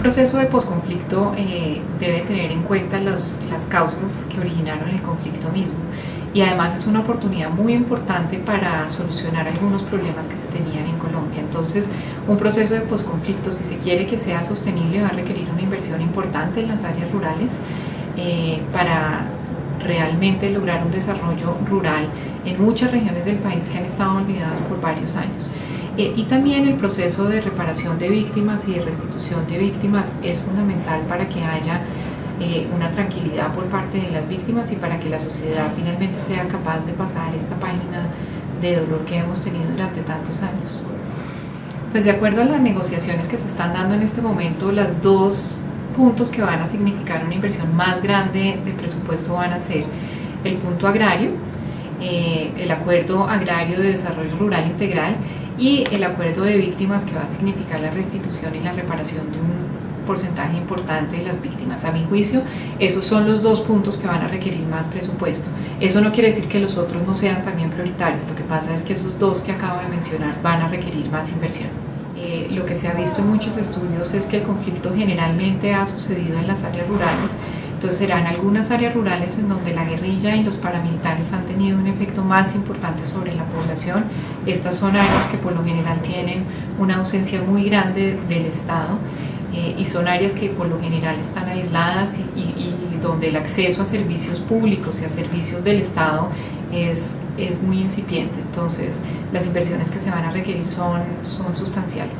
proceso de posconflicto eh, debe tener en cuenta las causas que originaron el conflicto mismo y además es una oportunidad muy importante para solucionar algunos problemas que se tenían en Colombia. Entonces, un proceso de posconflicto, si se quiere que sea sostenible, va a requerir una inversión importante en las áreas rurales eh, para realmente lograr un desarrollo rural en muchas regiones del país que han estado olvidadas por varios años. Eh, y también el proceso de reparación de víctimas y de restitución de víctimas es fundamental para que haya eh, una tranquilidad por parte de las víctimas y para que la sociedad finalmente sea capaz de pasar esta página de dolor que hemos tenido durante tantos años. Pues de acuerdo a las negociaciones que se están dando en este momento, los dos puntos que van a significar una inversión más grande de presupuesto van a ser el punto agrario, eh, el acuerdo agrario de desarrollo rural integral y el acuerdo de víctimas que va a significar la restitución y la reparación de un porcentaje importante de las víctimas. A mi juicio, esos son los dos puntos que van a requerir más presupuesto. Eso no quiere decir que los otros no sean también prioritarios, lo que pasa es que esos dos que acabo de mencionar van a requerir más inversión. Eh, lo que se ha visto en muchos estudios es que el conflicto generalmente ha sucedido en las áreas rurales, entonces serán algunas áreas rurales en donde la guerrilla y los paramilitares han tenido un efecto más importante sobre la población. Estas son áreas que por lo general tienen una ausencia muy grande del Estado eh, y son áreas que por lo general están aisladas y, donde el acceso a servicios públicos y a servicios del Estado es, es muy incipiente. Entonces, las inversiones que se van a requerir son, son sustanciales.